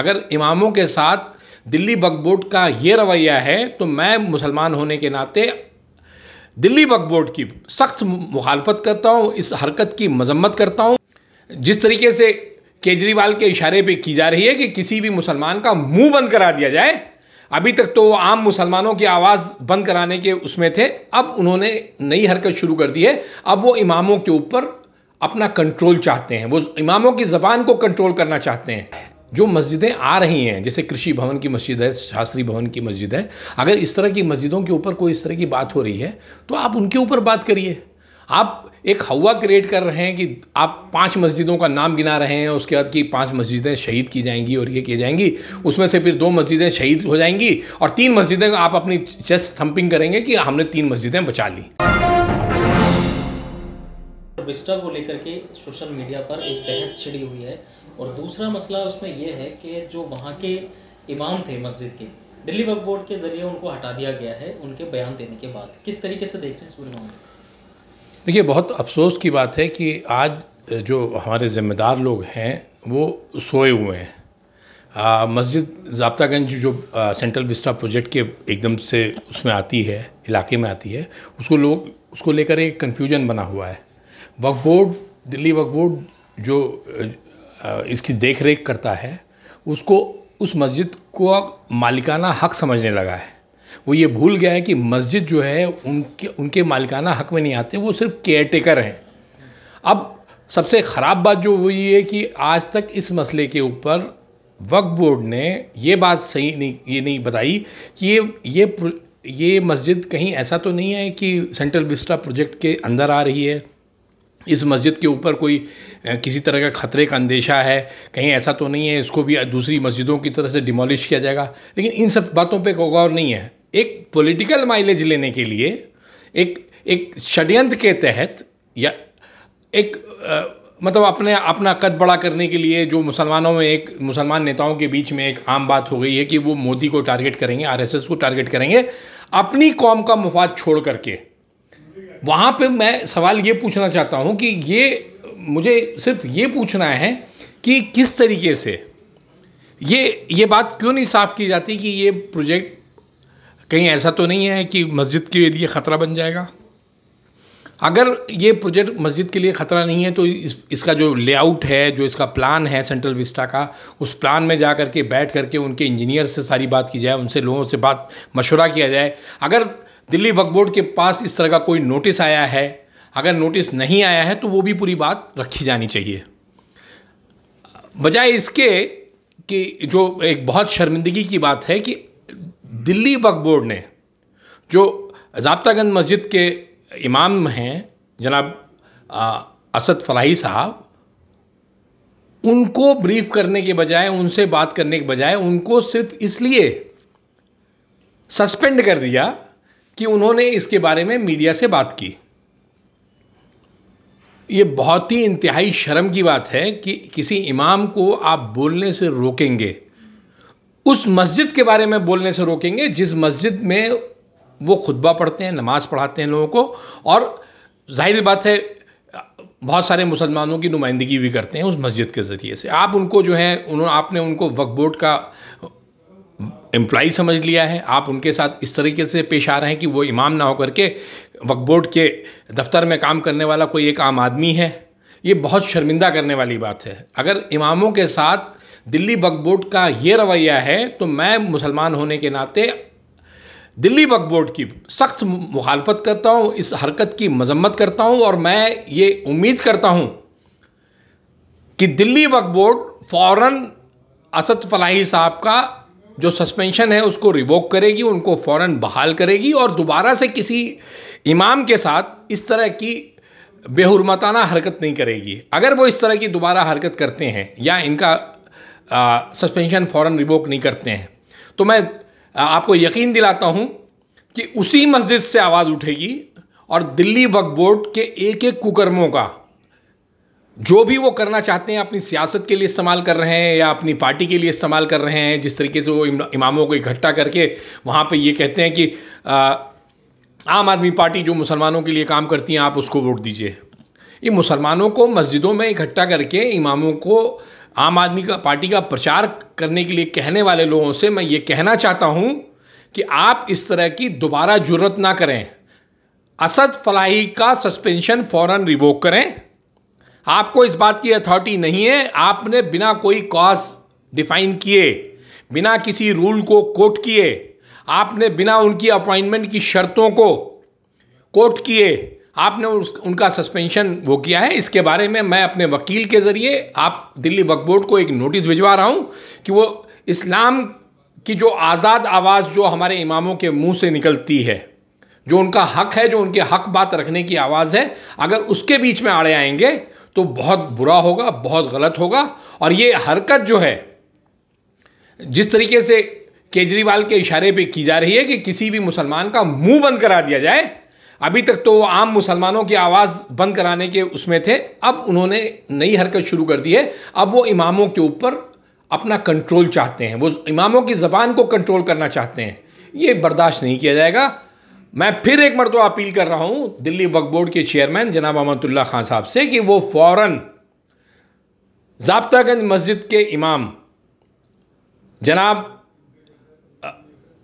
अगर इमामों के साथ दिल्ली वक्फ बोर्ड का ये रवैया है तो मैं मुसलमान होने के नाते दिल्ली वक्फ बोर्ड की सख्त मुखालफत करता हूँ, इस हरकत की मजम्मत करता हूँ। जिस तरीके से केजरीवाल के इशारे पे की जा रही है कि किसी भी मुसलमान का मुँह बंद करा दिया जाए, अभी तक तो वो आम मुसलमानों की आवाज़ बंद कराने के उसमें थे, अब उन्होंने नई हरकत शुरू कर दी है। अब वो इमामों के ऊपर अपना कंट्रोल चाहते हैं, वो इमामों की ज़बान को कंट्रोल करना चाहते हैं। जो मस्जिदें आ रही हैं, जैसे कृषि भवन की मस्जिद है, शास्त्री भवन की मस्जिद है, अगर इस तरह की मस्जिदों के ऊपर कोई इस तरह की बात हो रही है तो आप उनके ऊपर बात करिए। आप एक हवा क्रिएट कर रहे हैं कि आप पाँच मस्जिदों का नाम गिना रहे हैं, उसके बाद कि पाँच मस्जिदें शहीद की जाएँगी और ये की जाएँगी, उसमें से फिर दो मस्जिदें शहीद हो जाएँगी और तीन मस्जिदें आप अपनी चेस्ट थंपिंग करेंगे कि हमने तीन मस्जिदें बचा ली। विस्टा को लेकर के सोशल मीडिया पर एक बहस छिड़ी हुई है। और दूसरा मसला उसमें यह है कि जो वहाँ के इमाम थे मस्जिद के दिल्ली वक्फ बोर्ड के ज़रिए उनको हटा दिया गया है उनके बयान देने के बाद। किस तरीके से देख रहे हैं इस पूरे मामले देखिए बहुत अफसोस की बात है कि आज जो हमारे ज़िम्मेदार लोग हैं वो सोए हुए हैं। मस्जिद जब्तागंज जो आ, सेंट्रल विस्टा प्रोजेक्ट के एकदम से उसमें आती है इलाके में आती है उसको लोग उसको लेकर एक कन्फ्यूज़न बना हुआ है। वक्फ बोर्ड दिल्ली वक्फ बोर्ड जो इसकी देख रेख करता है, उसको उस मस्जिद को मालिकाना हक समझने लगा है। वो ये भूल गया है कि मस्जिद जो है, उनके उनके मालिकाना हक में नहीं आते, वो सिर्फ़ केयर टेकर हैं। अब सबसे ख़राब बात जो हुई है कि आज तक इस मसले के ऊपर वक्फ बोर्ड ने ये बात सही नहीं, ये नहीं बताई कि ये ये ये मस्जिद कहीं ऐसा तो नहीं है कि सेंट्रल विस्टा प्रोजेक्ट के अंदर आ रही है। इस मस्जिद के ऊपर कोई किसी तरह का ख़तरे का अंदेशा है कहीं ऐसा तो नहीं है इसको भी दूसरी मस्जिदों की तरह से डिमोलिश किया जाएगा। लेकिन इन सब बातों पे गौर नहीं है। एक पॉलिटिकल माइलेज लेने के लिए एक एक षड्यंत्र के तहत या एक आ, मतलब अपने अपना कद बड़ा करने के लिए जो मुसलमानों में एक मुसलमान नेताओं के बीच में एक आम बात हो गई है कि वो मोदी को टारगेट करेंगे आरएसएस को टारगेट करेंगे अपनी कौम का मुफाद छोड़ करके। वहाँ पे मैं सवाल ये पूछना चाहता हूँ कि ये, मुझे सिर्फ़ ये पूछना है कि किस तरीके से ये ये बात क्यों नहीं साफ़ की जाती कि ये प्रोजेक्ट कहीं ऐसा तो नहीं है कि मस्जिद के लिए ख़तरा बन जाएगा? अगर ये प्रोजेक्ट मस्जिद के लिए ख़तरा नहीं है तो इस, इसका जो लेआउट है, जो इसका प्लान है सेंट्रल विस्टा का, उस प्लान में जा कर के बैठ करके उनके इंजीनियर से सारी बात की जाए, उनसे लोगों से बात मशवरा किया जाए। अगर दिल्ली वक्फ बोर्ड के पास इस तरह का कोई नोटिस आया है, अगर नोटिस नहीं आया है तो वो भी पूरी बात रखी जानी चाहिए। बजाय इसके कि जो एक बहुत शर्मिंदगी की बात है कि दिल्ली वक्फ बोर्ड ने जो जब्तागंज मस्जिद के इमाम हैं, जनाब असद फलाही साहब, उनको ब्रीफ करने के बजाय, उनसे बात करने के बजाय, उनको सिर्फ़ इसलिए सस्पेंड कर दिया कि उन्होंने इसके बारे में मीडिया से बात की। ये बहुत ही इंतहाई शर्म की बात है कि किसी इमाम को आप बोलने से रोकेंगे। उस मस्जिद के बारे में बोलने से रोकेंगे, जिस मस्जिद में वो खुतबा पढ़ते हैं, नमाज़ पढ़ाते हैं लोगों को। और ज़ाहिर बात है, बहुत सारे मुसलमानों की नुमाइंदगी भी करते हैं उस मस्जिद के ज़रिए से। आप उनको जो है उन्होंने आपने उनको वक्फ बोर्ड का एम्प्लॉई समझ लिया है, आप उनके साथ इस तरीके से पेश आ रहे हैं कि वो इमाम ना होकर के वक्फ बोर्ड के दफ्तर में काम करने वाला कोई एक आम आदमी है, ये बहुत शर्मिंदा करने वाली बात है। अगर इमामों के साथ दिल्ली वक्फ बोर्ड का ये रवैया है तो मैं मुसलमान होने के नाते दिल्ली वक्फ बोर्ड की सख्त मुखालफत करता हूँ, इस हरकत की मजम्मत करता हूँ और मैं ये उम्मीद करता हूँ कि दिल्ली वक्फ बोर्ड फ़ौर असद फलाही साहब का जो सस्पेंशन है उसको रिवोक करेगी उनको फ़ौर बहाल करेगी और दोबारा से किसी इमाम के साथ इस तरह की बेहरमताना हरकत नहीं करेगी। अगर वो इस तरह की दोबारा हरकत करते हैं या इनका सस्पेंशन फ़ौर रिवोक नहीं करते हैं तो मैं आ, आपको यकीन दिलाता हूँ कि उसी मस्जिद से आवाज़ उठेगी और दिल्ली वक्फ बोर्ड के एक एक कुकर्मों का जो भी वो करना चाहते हैं, अपनी सियासत के लिए इस्तेमाल कर रहे हैं या अपनी पार्टी के लिए इस्तेमाल कर रहे हैं, जिस तरीके से वो इमामों को इकट्ठा करके वहाँ पे ये कहते हैं कि आम आदमी पार्टी जो मुसलमानों के लिए काम करती हैं, आप उसको वोट दीजिए। ये मुसलमानों को मस्जिदों में इकट्ठा करके इमामों को आम आदमी का, पार्टी का प्रचार करने के लिए कहने वाले लोगों से मैं ये कहना चाहता हूँ कि आप इस तरह की दोबारा ज़रूरत ना करें। असद फलाही का सस्पेंशन फ़ौरन रिवोक करें। आपको इस बात की अथॉरिटी नहीं है। आपने बिना कोई कॉज डिफाइन किए, बिना किसी रूल को कोट किए, आपने बिना उनकी अपॉइंटमेंट की शर्तों को कोट किए, आपने उस, उनका सस्पेंशन वो किया है। इसके बारे में मैं अपने वकील के ज़रिए आप दिल्ली वक्फ बोर्ड को एक नोटिस भिजवा रहा हूँ कि वो इस्लाम की जो आज़ाद आवाज़ जो हमारे इमामों के मुँह से निकलती है, जो उनका हक है, जो उनके हक बात रखने की आवाज़ है, अगर उसके बीच में आड़े आएँगे तो बहुत बुरा होगा, बहुत गलत होगा। और ये हरकत जो है, जिस तरीके से केजरीवाल के इशारे पे की जा रही है कि किसी भी मुसलमान का मुँह बंद करा दिया जाए, अभी तक तो वो आम मुसलमानों की आवाज़ बंद कराने के उसमें थे, अब उन्होंने नई हरकत शुरू कर दी है। अब वो इमामों के ऊपर अपना कंट्रोल चाहते हैं, वो इमामों की ज़बान को कंट्रोल करना चाहते हैं। ये बर्दाश्त नहीं किया जाएगा। मैं फिर एक मरतबा अपील कर रहा हूँ, दिल्ली वक्फ बोर्ड के चेयरमैन जनाब अहमदुल्ला खान साहब से कि वो फ़ौर जबतागंज मस्जिद के इमाम जनाब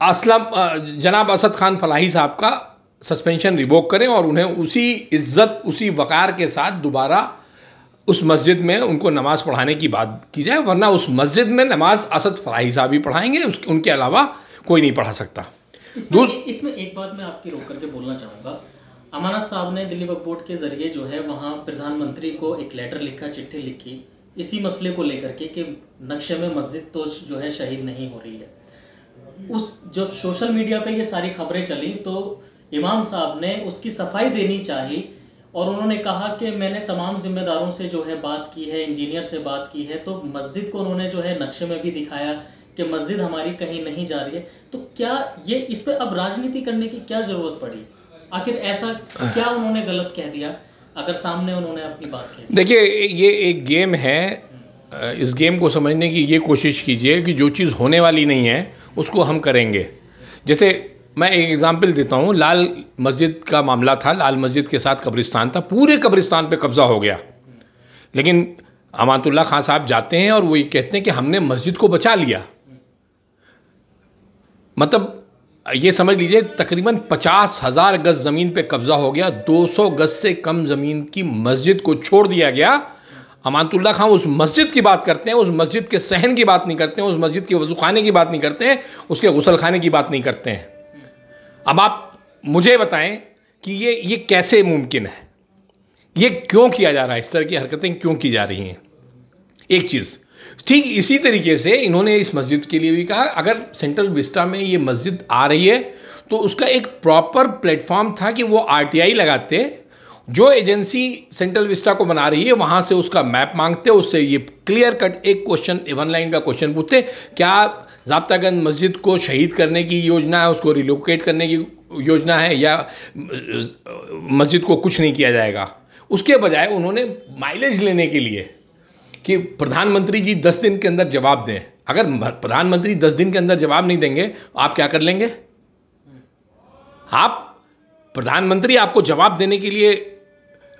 असलम जनाब असद खान फलाही साहब का सस्पेंशन रिवोक करें और उन्हें उसी इज़्ज़त, उसी वक़ार के साथ दोबारा उस मस्जिद में उनको नमाज़ पढ़ाने की बात की जाए, वरना उस मस्जिद में नमाज़ असद फलाही साहब ही पढ़ाएँगे उसके उनके अलावा कोई नहीं पढ़ा सकता। इसमें, इसमें एक बात मैं आपकी रोक करके बोलना चाहूँगा। अमानत साहब ने दिल्ली वक्फ बोर्ड के ज़रिए जो है वहाँ प्रधानमंत्री को एक लेटर लिखा चिट्ठी लिखी इसी मसले को लेकर के कि नक्शे में मस्जिद तो जो है शहीद नहीं हो रही है। उस जब सोशल मीडिया पे ये सारी खबरें चली तो इमाम साहब ने उसकी सफ़ाई देनी चाहिए और उन्होंने कहा कि मैंने तमाम जिम्मेदारों से जो है बात की है इंजीनियर से बात की है तो मस्जिद को उन्होंने जो है नक्शे में भी दिखाया कि मस्जिद हमारी कहीं नहीं जा रही है तो क्या ये इस पर अब राजनीति करने की क्या ज़रूरत पड़ी? आखिर ऐसा क्या उन्होंने गलत कह दिया? अगर सामने उन्होंने अपनी बात कही। देखिए, ये एक गेम है। इस गेम को समझने की ये कोशिश कीजिए कि जो चीज़ होने वाली नहीं है, उसको हम करेंगे। जैसे मैं एक एग्ज़ाम्पल देता हूँ। लाल मस्जिद का मामला था। लाल मस्जिद के साथ कब्रिस्तान था। पूरे कब्रिस्तान पे कब्ज़ा हो गया। लेकिन अमानतुल्ला खान साहब जाते हैं और वो ये कहते हैं कि हमने मस्जिद को बचा लिया। मतलब ये समझ लीजिए, तकरीबन पचास हज़ार गज़ ज़मीन पे कब्ज़ा हो गया 200 गज़ से कम ज़मीन की मस्जिद को छोड़ दिया गया। अमानतुल्ला खान, उस मस्जिद की बात करते हैं, उस मस्जिद के सहन की बात नहीं करते हैं, उस मस्जिद के वज़ू खाने की बात नहीं करते हैं, उसके गसल खाने की बात नहीं करते हैं। अब आप मुझे बताएँ कि ये ये कैसे मुमकिन है? ये क्यों किया जा रहा है? इस तरह की हरकतें क्यों की जा रही हैं? एक चीज़ ठीक इसी तरीके से इन्होंने इस मस्जिद के लिए भी कहा, अगर सेंट्रल विस्टा में ये मस्जिद आ रही है तो उसका एक प्रॉपर प्लेटफॉर्म था कि वो आरटीआई लगाते, जो एजेंसी सेंट्रल विस्टा को बना रही है, वहाँ से उसका मैप मांगते, उससे ये क्लियर कट एक क्वेश्चन वन लाइन का क्वेश्चन पूछते, क्या जबतागंज मस्जिद को शहीद करने की योजना है, उसको रिलोकेट करने की योजना है, या मस्जिद को कुछ नहीं किया जाएगा? उसके बजाय उन्होंने माइलेज लेने के लिए कि प्रधानमंत्री जी दस दिन के अंदर जवाब दें। अगर प्रधानमंत्री दस दिन के अंदर जवाब नहीं देंगे आप क्या कर लेंगे? आप, प्रधानमंत्री आपको जवाब देने के लिए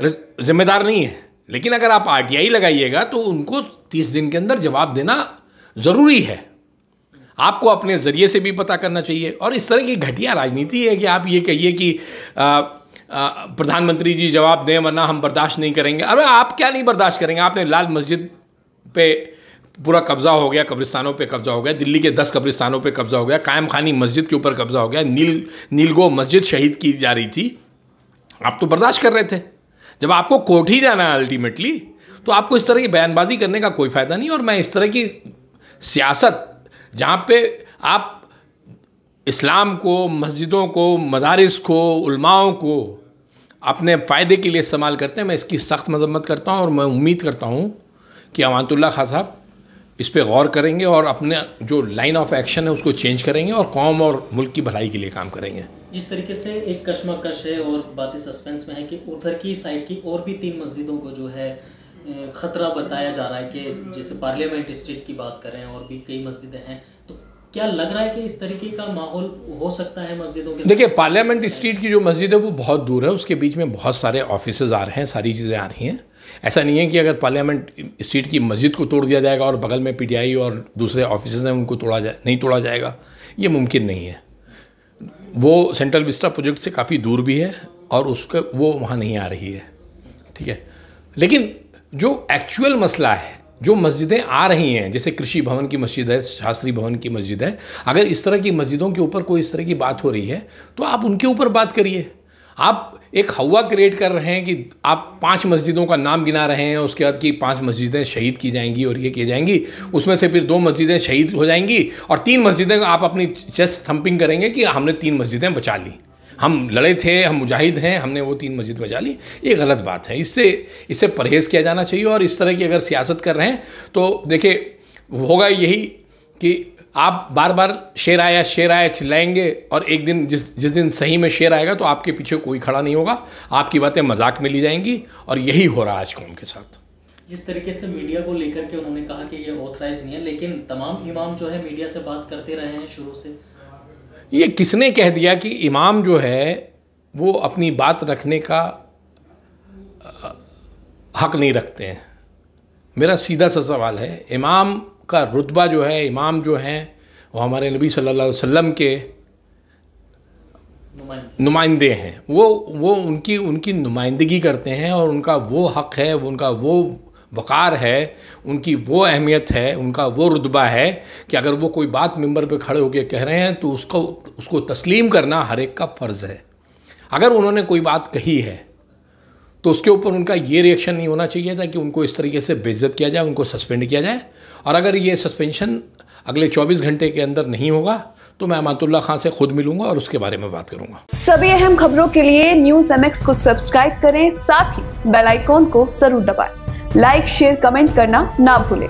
जिम्मेदार नहीं है। लेकिन अगर आप आरटीआई लगाइएगा तो उनको तीस दिन के अंदर जवाब देना ज़रूरी है। आपको अपने ज़रिए से भी पता करना चाहिए। और इस तरह की घटिया राजनीति है कि आप ये कहिए कि प्रधानमंत्री जी जवाब दें, वरना हम बर्दाश्त नहीं करेंगे। अरे आप क्या नहीं बर्दाश्त करेंगे? आपने लाल मस्जिद पे पूरा कब्ज़ा हो गया, कब्रिस्तानों पे कब्ज़ा हो गया, दिल्ली के दस कब्रिस्तानों पे कब्ज़ा हो गया कायम खानी मस्जिद के ऊपर कब्ज़ा हो गया, नील, नीलगो मस्जिद शहीद की जा रही थी। आप तो बर्दाश्त कर रहे थे। जब आपको कोर्ट ही जाना है अल्टीमेटली तो आपको इस तरह की बयानबाजी करने का कोई फ़ायदा नहीं, और मैं इस तरह की सियासत जहाँ पे आप इस्लाम को, मस्जिदों को, मदारस को, उलमाओं को अपने फ़ायदे के लिए इस्तेमाल करते हैं। मैं इसकी सख्त मजम्मत करता हूँ और मैं उम्मीद करता हूँ कि अमानतुल्ला खां साहब इस पर गौर करेंगे और अपने जो लाइन ऑफ़ एक्शन है उसको चेंज करेंगे और कौम और मुल्क की भलाई के लिए काम करेंगे। जिस तरीके से एक कशमकश है और बातें सस्पेंस में है कि उधर की साइड की और भी तीन मस्जिदों को जो है ख़तरा बताया जा रहा है कि जैसे पार्लियामेंट स्ट्रीट की बात करें और भी कई मस्जिदें हैं तो क्या लग रहा है कि इस तरीके का माहौल हो सकता है मस्जिदों के देखिए पार्लियामेंट स्ट्रीट की जो मस्जिद है वो बहुत दूर है। उसके बीच में बहुत सारे ऑफ़िस आ रहे हैं सारी चीज़ें आ रही हैं। ऐसा नहीं है कि अगर पार्लियामेंट स्ट्रीट की मस्जिद को तोड़ दिया जाएगा और बगल में पीटीआई और दूसरे ऑफ़िस हैं उनको तोड़ा जाए नहीं तोड़ा जाएगा ये मुमकिन नहीं है। वो सेंट्रल विस्टा प्रोजेक्ट से काफ़ी दूर भी है और उसका वो वहाँ नहीं आ रही है। ठीक है? लेकिन जो एक्चुअल मसला है जो मस्जिदें आ रही हैं, जैसे कृषि भवन की मस्जिद है, शास्त्री भवन की मस्जिद है, अगर इस तरह की मस्जिदों के ऊपर कोई इस तरह की बात हो रही है तो आप उनके ऊपर बात करिए। आप एक हवा क्रिएट कर रहे हैं कि आप पाँच मस्जिदों का नाम गिना रहे हैं, उसके बाद कि पाँच मस्जिदें शहीद की जाएँगी और ये की जाएँगी, उसमें से फिर दो मस्जिदें शहीद हो जाएँगी और तीन मस्जिदें आप अपनी चेस्ट थंपिंग करेंगे कि हमने तीन मस्जिदें बचा ली। हम लड़े थे, हम मुजाहिद हैं, हमने वो तीन मस्जिद बचा ली। ये गलत बात है। इससे इससे परहेज़ किया जाना चाहिए और इस तरह की अगर सियासत कर रहे हैं तो देखिए, होगा यही कि आप बार बार शेर आया शेर आया, चिल्लाएँगे और एक दिन, जिस जिस दिन सही में शेर आएगा तो आपके पीछे कोई खड़ा नहीं होगा। आपकी बातें मज़ाक में ली जाएँगी और यही हो रहा है आज कौम के साथ। जिस तरीके से मीडिया को लेकर के उन्होंने कहा कि ये ऑथराइज नहीं है, लेकिन तमाम इमाम जो है मीडिया से बात करते रहे हैं शुरू से। ये किसने कह दिया कि इमाम जो है वो अपनी बात रखने का हक नहीं रखते हैं? मेरा सीधा सा सवाल है इमाम का रुतबा जो है इमाम जो हैं वो हमारे नबी सल्लल्लाहु अलैहि वसल्लम के नुमाइंदे हैं। वो वो उनकी उनकी नुमाइंदगी करते हैं और उनका वो हक है उनका वो वक़ार है, उनकी वो अहमियत है, उनका वो रुतबा है कि अगर वो कोई बात मेंबर पे खड़े होकर कह रहे हैं तो उसको उसको तस्लीम करना हर एक का फ़र्ज़ है। अगर उन्होंने कोई बात कही है तो उसके ऊपर उनका ये रिएक्शन नहीं होना चाहिए था कि उनको इस तरीके से बेइज्जत किया जाए, उनको सस्पेंड किया जाए। और अगर ये सस्पेंशन अगले 24 घंटे के अंदर नहीं होगा तो मैं अमातुल्ला खान से खुद मिलूँगा और उसके बारे में बात करूँगा। सभी अहम खबरों के लिए न्यूज़ एमएक्स को सब्सक्राइब करें, साथ ही बेल आइकॉन को ज़रूर दबाएँ। लाइक शेयर कमेंट करना ना भूलें।